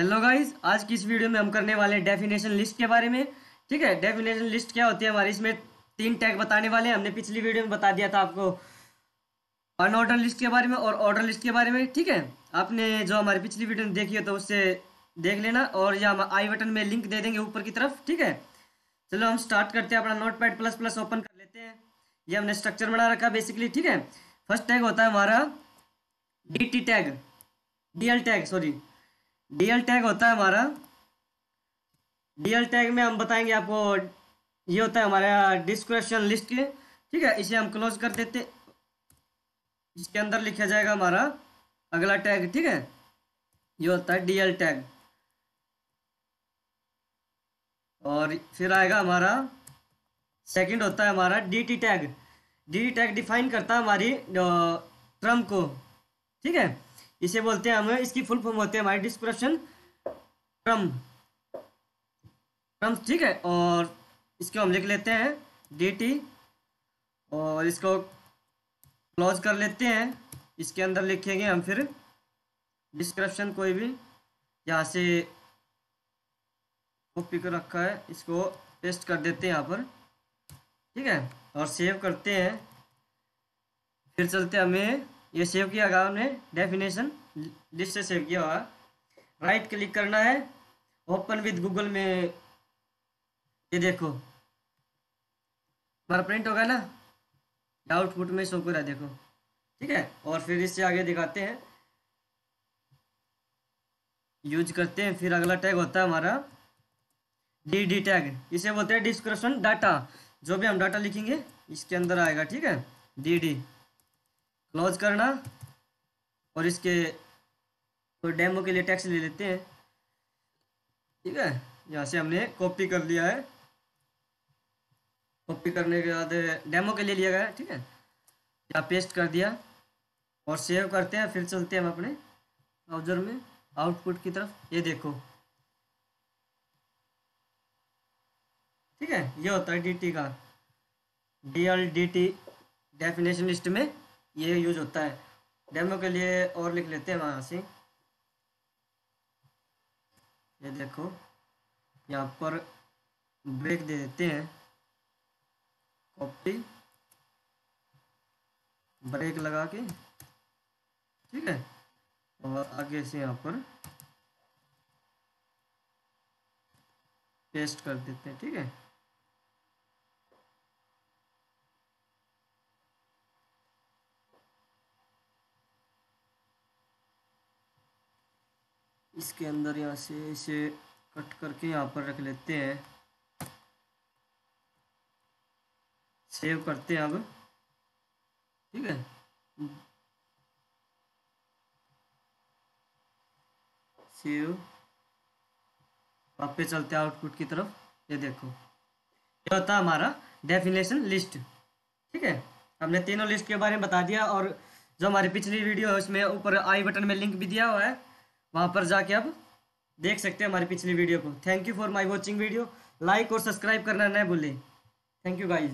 Hello guys आज की इस वीडियो में हम करने वाले हैं डेफिनेशन लिस्ट के बारे में। ठीक है? डेफिनेशन लिस्ट क्या होती है हमारी? इसमें तीन टैग बताने वाले हैं। हमने पिछली वीडियो में बता दिया था आपको अनऑर्डर लिस्ट के बारे में और ऑर्डर लिस्ट के बारे में। ठीक है? आपने जो हमारी पिछली वीडियो में देखी हो तो उससे देख लेना और या हम आई बटन में लिंक दे देंगे ऊपर की तरफ़। ठीक है? चलो, हम स्टार्ट करते हैं। अपना notepad plus plus open कर लेते हैं। ये हमने स्ट्रक्चर बना रखा बेसिकली ठीक है? फ़र्स्ट टैग होता है हमारा D T tag DL tag sorry DL tag होता है हमारा। डीएल टैग में हम बताएँगे आपको, ये होता है हमारा डिस्क्रिप्शन लिस्ट के। ठीक है, इसे हम क्लोज कर देते इसके अंदर लिखा जाएगा हमारा अगला टैग ठीक है? ये होता है डीएल टैग और फिर आएगा हमारा सेकंड होता है हमारा D T tag D T tag define करता है हमारी ट्रम को। ठीक है? इसे बोलते हैं हमें, इसकी फुल फॉर्म होती है हमारी डिस्क्रिप्शन। क्रम क्रम ठीक है? और इसको हम लिख लेते हैं डी टी और इसको क्लोज कर लेते हैं। इसके अंदर लिखेंगे हम फिर डिस्क्रिप्शन कोई भी। यहाँ से कॉपी कर रखा है, इसको पेस्ट कर देते हैं यहाँ पर, ठीक है? और सेव करते हैं। फिर चलते हमें ये सेव किया होगा हमने डेफिनेशन लिस्ट से सेव किया होगा। राइट क्लिक करना है ओपन विद गूगल में, ये देखो। हमारा प्रिंट होगा ना? आउटपुट में शो करा देखो। ठीक है? और फिर इससे आगे दिखाते हैं। यूज़ करते हैं, फिर अगला टैग होता है हमारा। डी डी टैग इसे बोलते हैं डिस्क्रिप्शन डाटा जो भी हम डाटा लिखेंगे, इसके अंदर आएगा, ठीक है? डी डी क्लोज करना और इसके कोई डेमो के लिए टैक्स ले लेते हैं। ठीक है? यहाँ से हमने कॉपी कर लिया है। कॉपी करने के बाद डेमो के लिए लिया गया ठीक है? यहाँ पेस्ट कर दिया और सेव करते हैं, फिर चलते हैं हम अपने ब्राउज़र में आउटपुट की तरफ़। ये देखो। ठीक है? ये होता है डी का। D L D T definition list में ये यूज़ होता है। डेमो के लिए और लिख लेते हैं वहाँ से। ये देखो, यहाँ पर ब्रेक दे देते हैं। कॉपी ब्रेक लगा के, ठीक है? और आगे से यहाँ पर पेस्ट कर देते हैं, ठीक है? इसके अंदर यहाँ से इसे कट करके यहाँ पर रख लेते हैं। सेव करते हैं अब। ठीक है? सेव। वापस चलते हैं आउटपुट की तरफ़। ये देखो। ये होता हमारा डेफिनेशन लिस्ट। ठीक है? हमने तीनों लिस्ट के बारे में बता दिया और जो हमारी पिछली वीडियो है उसमें ऊपर आई बटन में लिंक भी दिया हुआ है। वहाँ पर जाके आप देख सकते हैं हमारी पिछली वीडियो को। Thank you for my watching video like और सब्सक्राइब करना न भूलें। Thank you guys